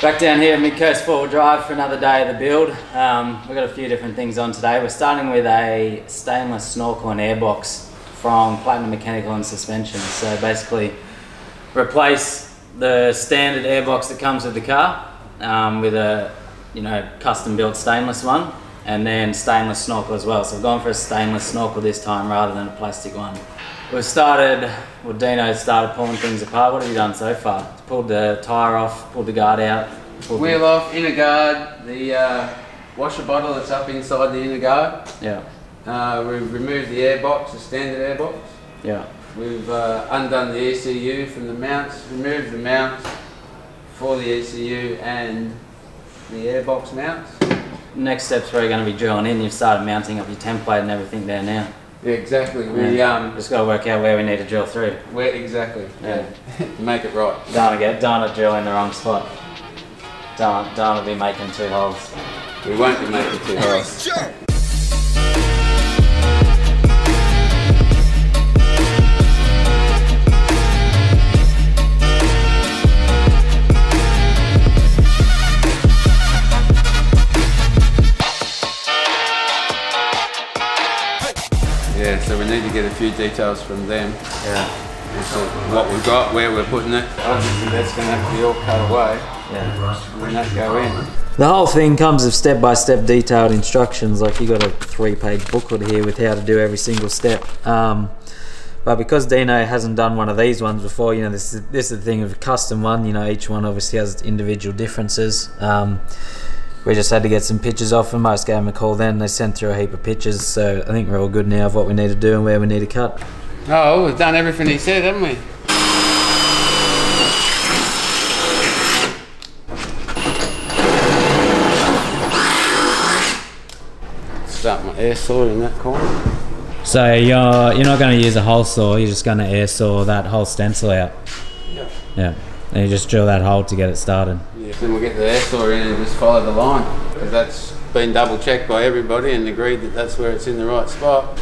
Back down here at Mid Coast Four Drive for another day of the build. Um, we've got a few different things on today. We're starting with a stainless snorkel and airbox from Platinum Mechanical and Suspension. So basically replace the standard airbox that comes with the car um, with a you know custom built stainless one and then stainless snorkel as well. So we've gone for a stainless snorkel this time rather than a plastic one. We've started, well Dino started pulling things apart. What have you done so far? Pulled the tyre off, pulled the guard out. pulled Wheel off, inner guard, the uh, washer bottle that's up inside the inner guard. Yeah, Uh, we've removed the airbox, the standard airbox. yeah. We've uh, undone the ECU from the mounts, removed the mounts for the ECU and the airbox mounts. Next step's where you're going to be drilling in. You've started mounting up your template and everything there now. Yeah, exactly. We um, Just got to work out where we need to drill through. where exactly? Yeah. to make it right. Don't get, don't drill in the wrong spot. Don't, don't be making two holes. We won't be making two holes. Need to get a few details from them. Yeah. as what we've got, where we're putting it. Obviously, that's going to have to be all cut away Yeah. when that go in. The whole thing comes with step-by-step detailed instructions. Like you got a three-page booklet here with how to do every single step. Um, but because Dino hasn't done one of these ones before, you know this is this is the thing of a custom one. You know each one obviously has individual differences. Um, we just had to get some pictures off them. I just gave them a call then. They sent through a heap of pictures, so I think we're all good now of what we need to do and where we need to cut. Oh, we've done everything he said, haven't we? Start my air saw in that corner. So you're you're not going to use a hole saw. You're just going to air saw that whole stencil out. Yeah. Yeah. And you just drill that hole to get it started. Yeah. Then we'll get the air saw in and just follow the line. Because that's been double checked by everybody and agreed that that's where it's in the right spot.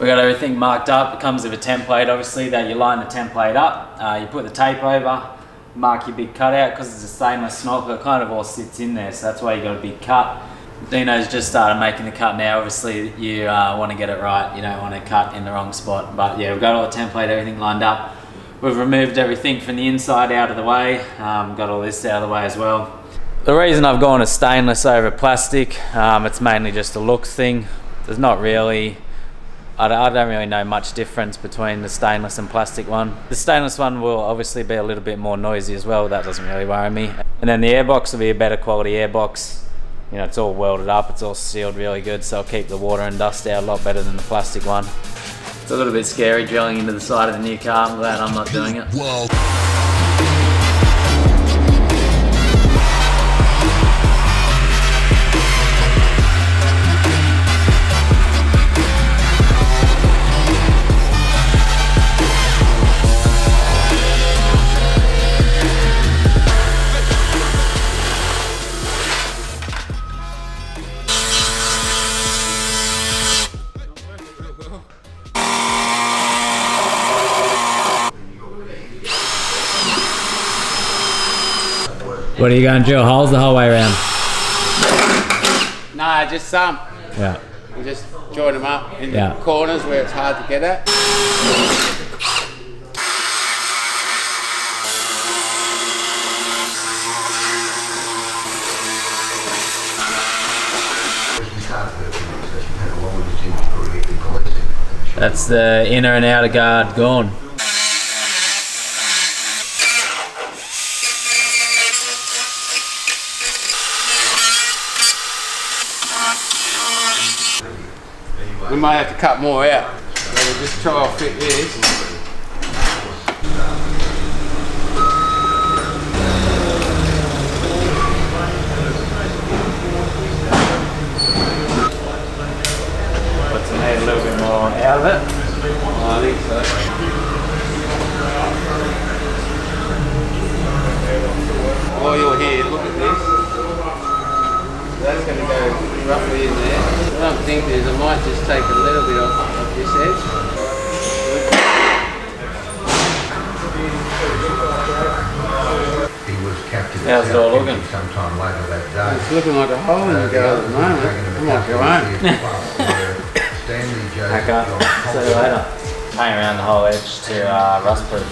We got everything marked up. It comes with a template, obviously, that you line the template up. Uh, you put the tape over, mark your big cutout because it's a stainless snorkel. It kind of all sits in there, so that's why you got a big cut. Dino's just started making the cut now. Obviously, you uh, want to get it right. You don't want to cut in the wrong spot. But yeah, we've got all the template, everything lined up. We've removed everything from the inside out of the way. Um, got all this out of the way as well. The reason I've gone to stainless over plastic, um, it's mainly just a looks thing. There's not really I don't, really know much difference between the stainless and plastic one. The stainless one will obviously be a little bit more noisy as well. That doesn't really worry me. And then the airbox will be a better quality airbox. You know, it's all welded up. It's all sealed really good, so it'll keep the water and dust out a lot better than the plastic one. It's a little bit scary drilling into the side of the new car. I'm glad I'm not doing it. What are you going to drill holes the whole way around? Nah, just some. Yeah. We just join them up in Yeah. the corners where it's hard to get at. That's the inner and outer guard gone. We might have to cut more out. So we'll just try and fit this. What's in there? A little bit more out of it. I think so. While you're here, look at this. That's going to go roughly in there. What I'm thinking is I might just take a little bit off, off this edge. He was captured How's it all looking? Sometime later that day. It's looking like a hole in the go at the moment. I might go home. Stanley Joe. Back up. See you later. Hang around the whole edge to uh, rust proof.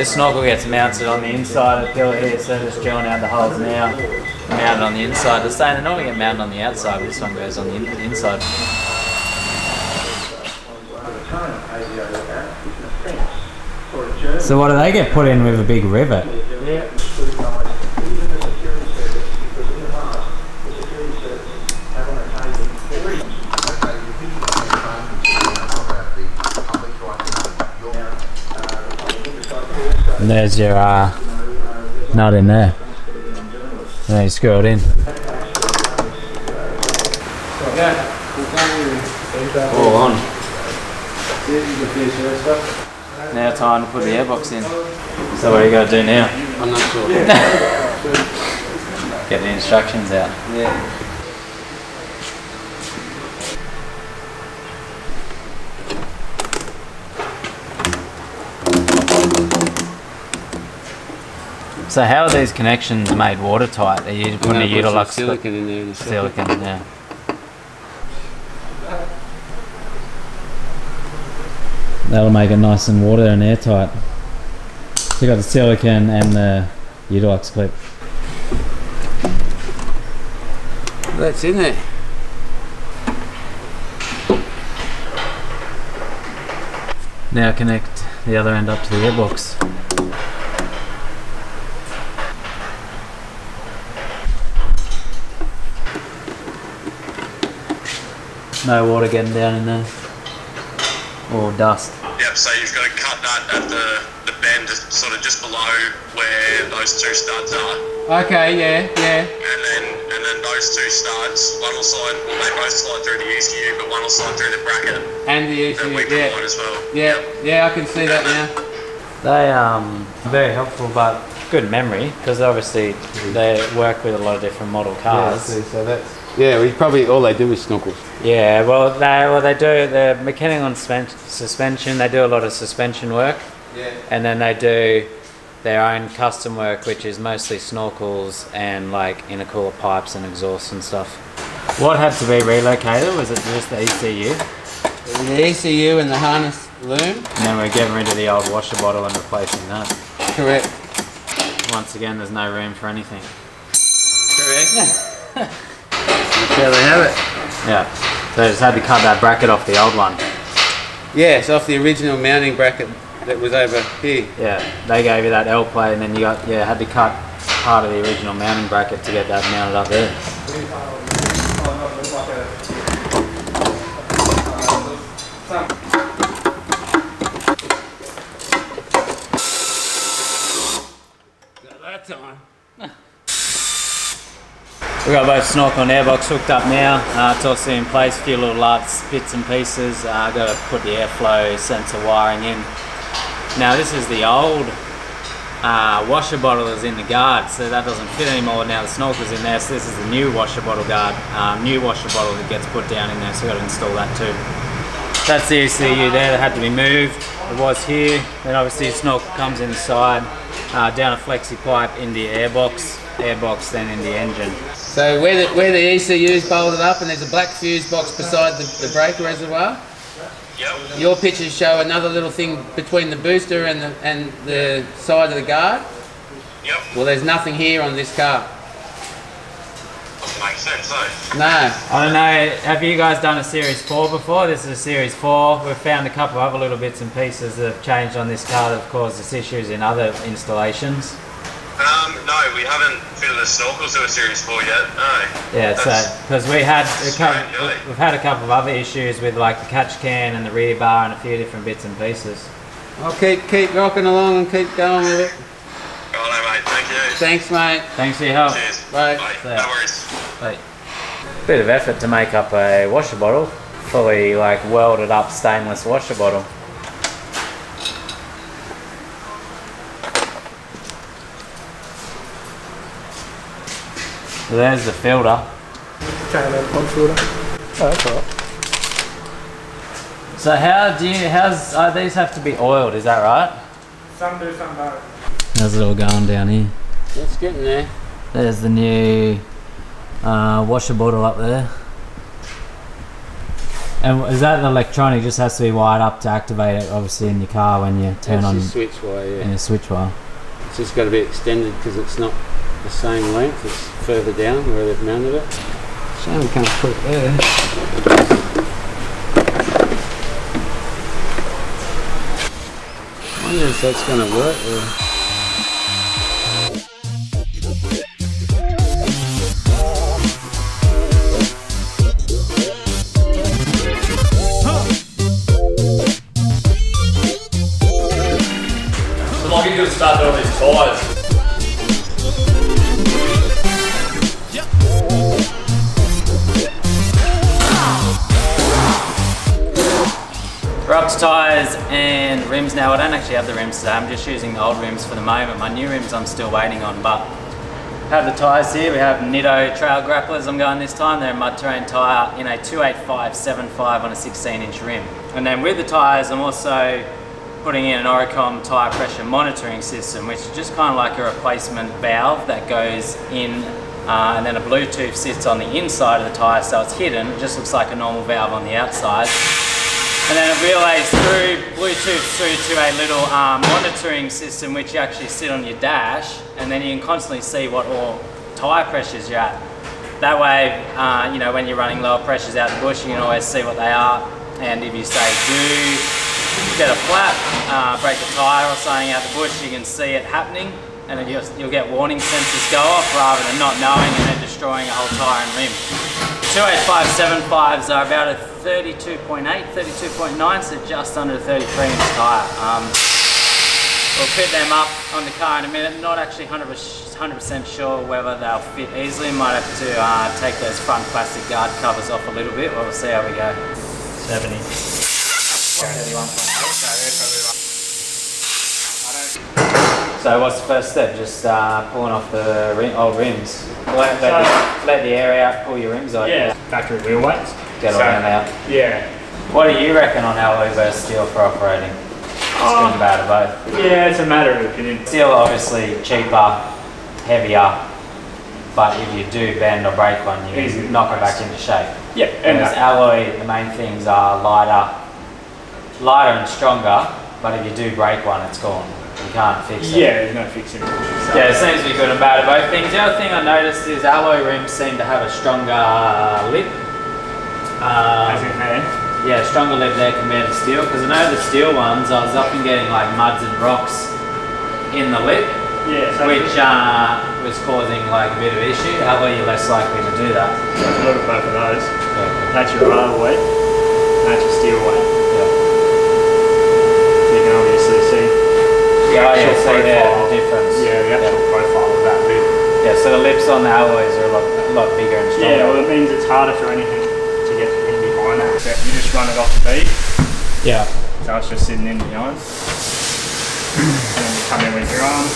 This snorkel gets mounted on the inside of the here, so just drilling out the holes now. Mounted on the inside. The same, they normally get mounted on the outside, but this one goes on the in- inside. So what do they get put in with a big rivet? And there's your uh, nut in there. And then you screw it in. All on. Now time to put the airbox in. So what do you got to do now? I'm not sure. Get the instructions out. Yeah. So how are these connections made watertight? Are you putting a I'm gonna put Udalux some silicon in there in a second. silicon? Yeah. That'll make it nice and water and airtight. So you got the silicon and the Udalux clip. That's in there. Now connect the other end up to the airbox. No water getting down in there. Or dust. Yep, so you've got to cut that at the, the bend sort of just below where those two studs are. Okay, yeah, yeah. And then and then those two studs, one will slide well they both slide through the ECU, but one will slide through the bracket And the that we ECU, yeah. as well. Yeah, yeah, I can see that now. They um very helpful, but good memory because obviously they work with a lot of different model cars. Yeah, so that's. Yeah, we probably all they do is snorkels. Yeah, well, they well they do the mechanical and spen- suspension. They do a lot of suspension work, Yeah. and then they do their own custom work, which is mostly snorkels and like intercooler pipes and exhausts and stuff. What had to be relocated? Was it just the ECU? The ECU and the harness loom. And then we're getting rid of the old washer bottle and replacing that. Correct. Once again, there's no room for anything. Correct. That's how they have it. Yeah, so I just had to cut that bracket off the old one. Yes, off the original mounting bracket that was over here. Yeah, they gave you that L plate, and then you got yeah had to cut part of the original mounting bracket to get that mounted up there. That time. We got both snorkel and airbox hooked up now. Uh, it's also in place, a few little large bits and pieces. Uh, I've got to put the airflow sensor wiring in. Now this is the old uh, washer bottle that's in the guard, so that doesn't fit anymore. Now the snorkel's in there, so this is the new washer bottle guard, um, new washer bottle that gets put down in there, so we've got to install that too. That's the ECU there that had to be moved. It was here, then obviously the snorkel comes inside, uh, down a flexi pipe in the airbox, airbox then in the engine. So where the, where the ECU is bolted up and there's a black fuse box beside the, the brake reservoir, Yep. your pictures show another little thing between the booster and the, and the side of the guard. Yep. Well, there's nothing here on this car. Doesn't make sense, though. No. I don't know, have you guys done a Series 4 before? This is a Series 4. We've found a couple of other little bits and pieces that have changed on this car that have caused us issues in other installations. Um, no, we haven't fitted the snorkel to a Series 4 yet. No. Yeah, so, because we had a couple, really. we've had a couple of other issues with like the catch can and the rear bar and a few different bits and pieces. I'll keep keep rocking along and keep going with it. Righto, mate. Thank you. Thanks, mate. Thanks for your help. Cheers. Bye. Bye. No worries. Right. Bit of effort to make up a washer bottle. Fully like welded up stainless washer bottle. So there's the filter. So how do you, how's, uh, these have to be oiled, is that right? Some do, some don't. How's it all going down here? It's getting there. There's the new uh, washer bottle up there. And is that electronic? It Just has to be wired up to activate it, obviously, in your car when you turn That's on your switch wire, yeah. in your switch wire. It's just got to be extended because it's not the same length. It's further down where they've mounted it. Shame we can't put it there. wonder if that's going to work. Or... We're up to tyres and rims now. I don't actually have the rims today. I'm just using the old rims for the moment. My new rims I'm still waiting on, but have the tyres here. We have Nitto Trail Grapplers I'm going this time. They're a mud terrain tyre in a 285-75 on a 16 inch rim. And then with the tyres, I'm also putting in an Oricom tyre pressure monitoring system, which is just kind of like a replacement valve that goes in uh, and then a Bluetooth sits on the inside of the tyre so it's hidden. It just looks like a normal valve on the outside. And then it relays through Bluetooth through to a little um, monitoring system which you actually sit on your dash and then you can constantly see what all tyre pressures you're at. That way, uh, you know, when you're running lower pressures out the bush, you can always see what they are. And if you say do get a flat, uh, break a tyre or something out the bush, you can see it happening and then you'll, you'll get warning sensors go off rather than not knowing and then destroying a whole tyre and rim. 28575s are about a 32.8, 32.9, so just under a 33 inch tyre. Um, we'll fit them up on the car in a minute. Not actually 100% sure whether they'll fit easily. Might have to uh, take those front plastic guard covers off a little bit. We'll see how we go. 70. 31.8. So what's the first step? Just uh, pulling off the rim, old rims. Let, let, the, let the air out, pull your rims open. Yeah, factory wheel weights. Get all So- them out. Yeah. What do you reckon on alloy versus steel for operating? It's Oh. good and bad of both. Yeah, it's a matter of opinion. Steel obviously cheaper, heavier, but if you do bend or break one, you Easy. can knock it back into shape. Yeah, and Whereas alloy, the main things are lighter, lighter and stronger, but if you do break one, it's gone. You can't fix it. yeah, there's no fixing it. So- Yeah, it seems to be good and bad of both things. The other thing I noticed is alloy rims seem to have a stronger uh, lip. Um, As in. Yeah, stronger lip there compared to steel. Because I know the steel ones, I was often getting like muds and rocks in the lip, Yeah, so which uh, was causing like a bit of issue. Alloy, you're less likely to do that. a look at both of those. That's your R weight, that's your steel weight. You can obviously see Yeah, oh, yeah, actual see there profile. the difference. yeah, the actual profile of that lip. Yeah, so the lips on the alloys are a lot, a lot bigger and stronger. Yeah, well, it means it's harder for anything to get in behind that. But you just run it off the bead, yeah. so it's just sitting in behind. and then you come in with your arm.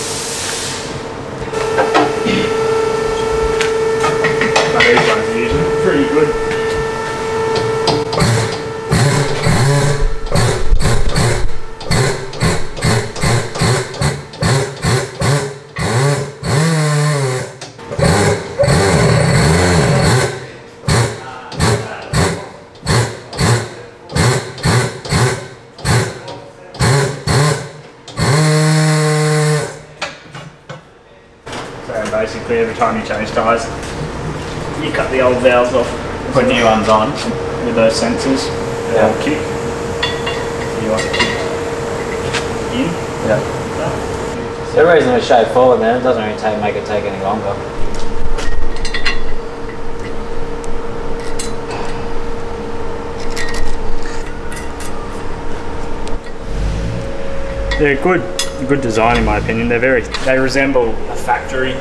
But these ones are usually pretty good. So basically every time you change tyres, you cut the old valves off, Put new ones on. with those sensors. Yeah. all kick. You want to kick in. Yeah. They're reasonably forward, man. It doesn't really take, make it take any longer. They're good. good design in my opinion. They're very they resemble a factory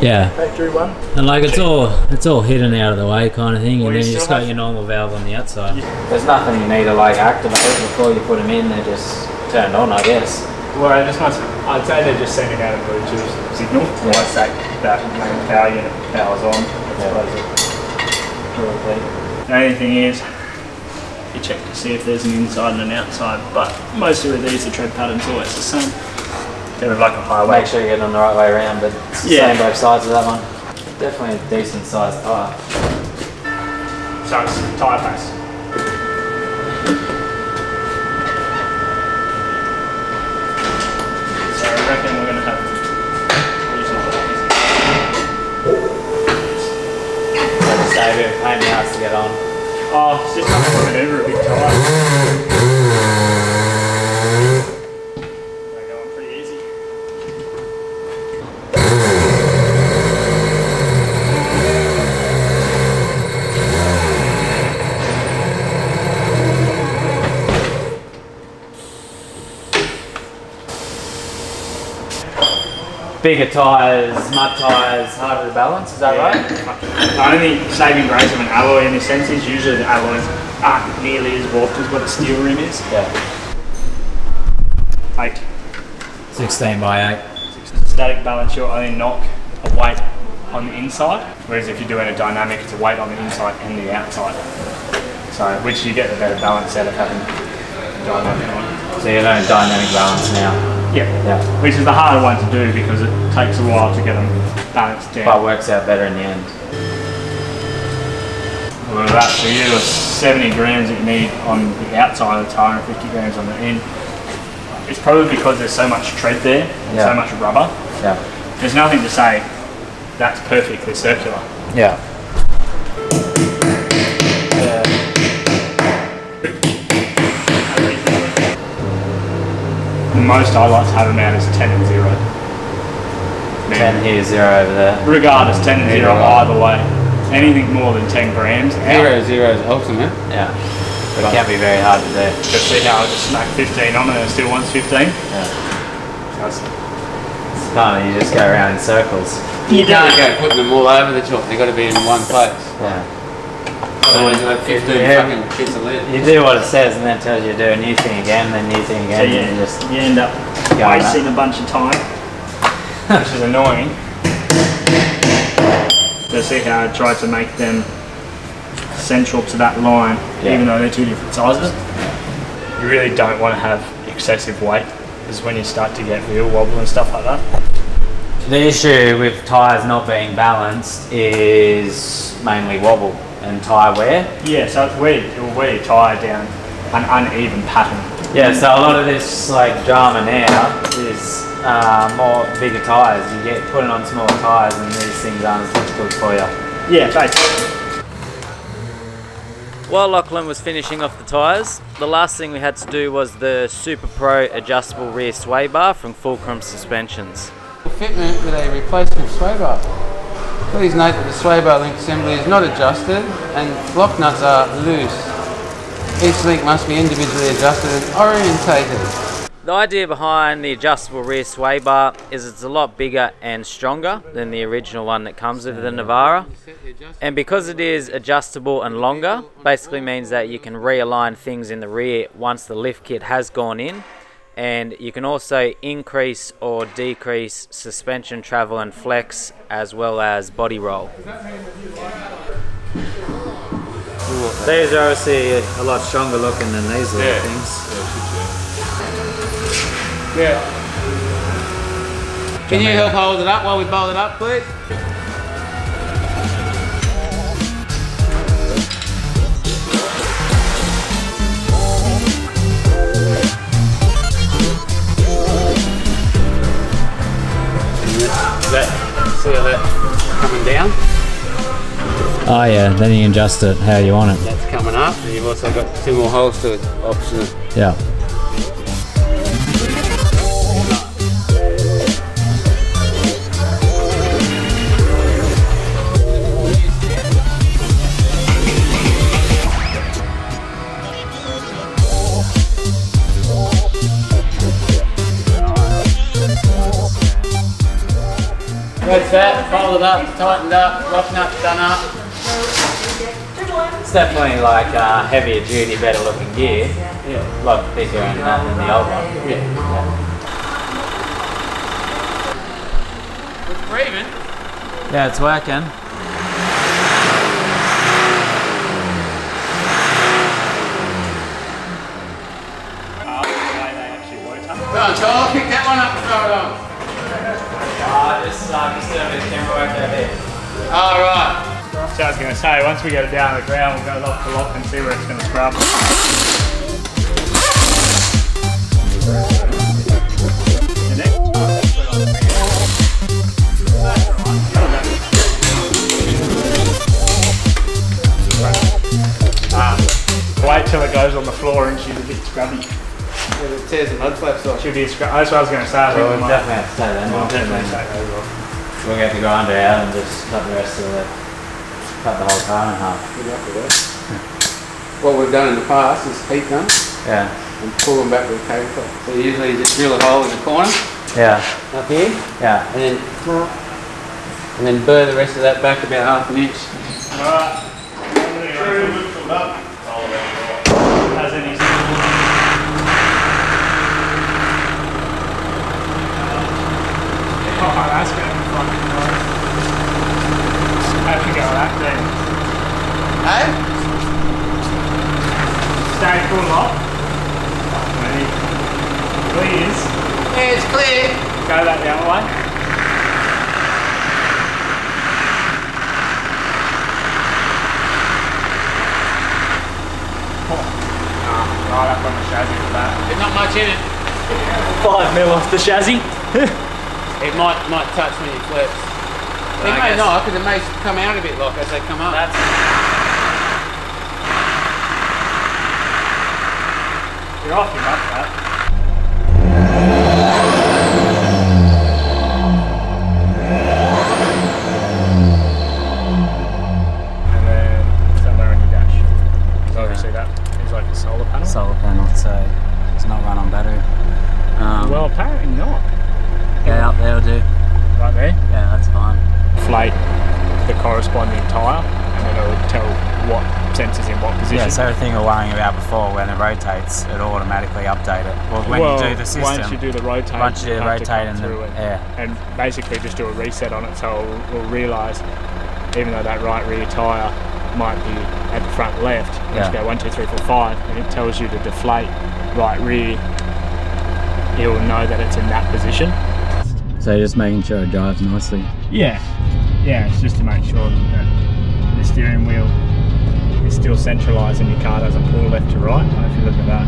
Yeah. factory one. And like it's all it's all hidden out of the way kind of thing, Well, and then you still just got your normal valve on the outside. There's nothing you need to like activate before you put them in. They're just turned on, I guess. Well, I just must. I'd say they're just sending out a Bluetooth signal. Yeah. Like say that main power unit powers on. I Yeah. suppose it- The only thing is, you check to see if there's an inside and an outside. But mostly with these, the tread pattern's always the same. Like a highway. Make sure you get on the right way around, but it's the Yeah. same both sides of that one. Definitely a decent sized tire. So it's tyre pace. So I reckon we're going to have reasonable Just a bit of pain in the ass to get on. Oh, it's just not to maneuver a big tyre. They go on pretty easy. Bigger tyres, mud tyres, harder to balance, is that right? The only saving grace of an alloy in this sense is usually the alloys aren't nearly as warped as what a steel rim is. Yeah. Like 16 by 8. static balance, you'll only knock a weight on the inside, whereas if you're doing a dynamic, it's a weight on the inside and the outside. So, which you get the better balance out of having dynamic on. So you learn dynamic balance now. Yeah. Yeah. Which is the harder one to do because it takes a while to get them balanced down. But works out better in the end. Well, that for you is 70 grams that you need on the outside of the tyre and 50 grams on the end. It's probably because there's so much tread there, and Yeah. so much rubber. Yeah. There's nothing to say that's perfectly circular. Yeah. Most I like to have them out is 10 and 0. 10 here, 0 over there. Regardless, 10 and 0 Either way. either way. Anything more than 10 grams out. Zero zero is ultimate. Yeah. But it can't be very hard to do. Just see how I just smack 15 on it and it still wants 15. Yeah. That's, It's kind of, you just go around in circles. You can't go putting them all over the chalk. They've got to be in one place. Yeah. Otherwise you'll have 15 Yeah. fucking bits of lead. You do what it says and then it tells you to do a new thing again, then new thing so again, yeah, and you just you end up go on wasting that. a bunch of time, which is annoying. So see how I tried to make them central to that line, Yeah. even though they're two different sizes. You really don't want to have excessive weight, because when you start to get wheel wobble and stuff like that. The issue with tyres not being balanced is mainly wobble and tyre wear. Yeah, so it's weird. It will wear your tyre down an uneven pattern. Yeah, so a lot of this like drama now is uh, more bigger tyres. You get putting on smaller tyres and these things aren't as difficult for you. Yeah, basically. While Lachlan was finishing off the tyres, the last thing we had to do was the Super Pro adjustable rear sway bar from Fulcrum Suspensions. Fitment with a replacement sway bar. Please note that the sway bar link assembly is not adjusted and block nuts are loose. Each link must be individually adjusted and orientated. The idea behind the adjustable rear sway bar is it's a lot bigger and stronger than the original one that comes with the Navara. And because it is adjustable and longer, basically means that you can realign things in the rear once the lift kit has gone in. And you can also increase or decrease suspension travel and flex as well as body roll. These are obviously a lot stronger looking than these little Yeah. things. Yeah. Can you help hold it up while we bolt it up, please? That, see how that coming down? Oh yeah, then you adjust it how you want it. That's coming up, and you've also got two more holes to it, optional. Yeah. That's that, folded up, tightened up, lock nuts done up. It's definitely like uh, heavier duty, better looking gear. Yeah. A lot thicker and that than the old one. Yeah. Looks breathing. Yeah, it's working. Uh, the they actually work up. Go on, so I'll pick that one up and throw it on. Uh, just, doing a bit of camera work over here. Alright. So I was going to say, once we get it down on the ground, we'll go lock to lock and see where it's going to scrub. And then- Ah, wait till it goes on the floor and she's a bit scrubby. Yeah, it tears the mud flaps off. She'll be a scrub. That's what I was going to say. I Well, we we'll might definitely have to take that we'll off and definitely then take those off. we'll get the grinder out and just cut the rest of the, cut the whole car in half. Good luck with that. What we've done in the past is heat them Yeah. and pull them back with a cable top. So usually you just drill a hole in the corner Yeah. up here Yeah. and then and then burr the rest of that back about half an inch. Alright. Has any Oh, that's gonna be fucking close. How'd you go with that then? Hey? Stay full lock. Ready? Please. Yeah, it's clear. Go that the other way. Oh. Ah, right up on the chassis with that. There's not much in it. Five mil off the chassis. It might might touch when you flex. It I may guess- not because it may come out a bit like as they come up. That's You're off your nut, that. And then somewhere on your dash. Is obviously that is like the solar panel. solar panel, so it's not run on battery. Um, well, apparently not. yeah, up there will do. Right there. Yeah, that's fine. Inflate the corresponding tyre, and then it'll tell what sensors in what position. Yeah, so everything we are worrying about before, when it rotates, it'll automatically update it. Well, when well, you do the system, once you do the rotate, once you do you'll the to rotate come and the- through and, yeah. and basically just do a reset on it, so it'll, it'll realise even though that right rear tyre might be at the front left, once Yeah. you go one, two, three, four, five, and it tells you to deflate right rear, it will know that it's in that position. So you're just making sure it drives nicely. Yeah, yeah, it's just to make sure that the steering wheel is still centralising your car doesn't pull left to right. If you look at that.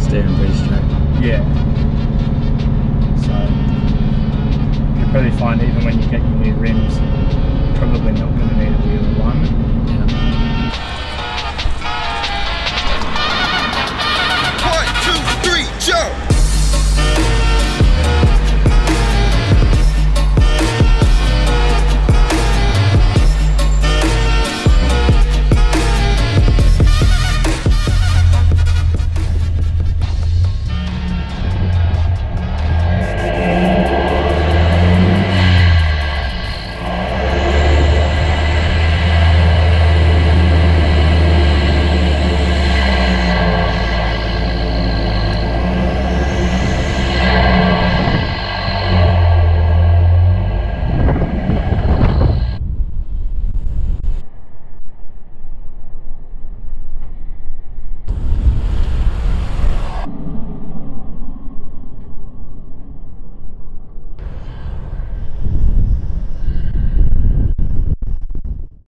Steering pretty straight. Yeah. So you'll probably find even when you get your new rims, probably not going to need a wheel alignment. Yeah. One, two, three, jump!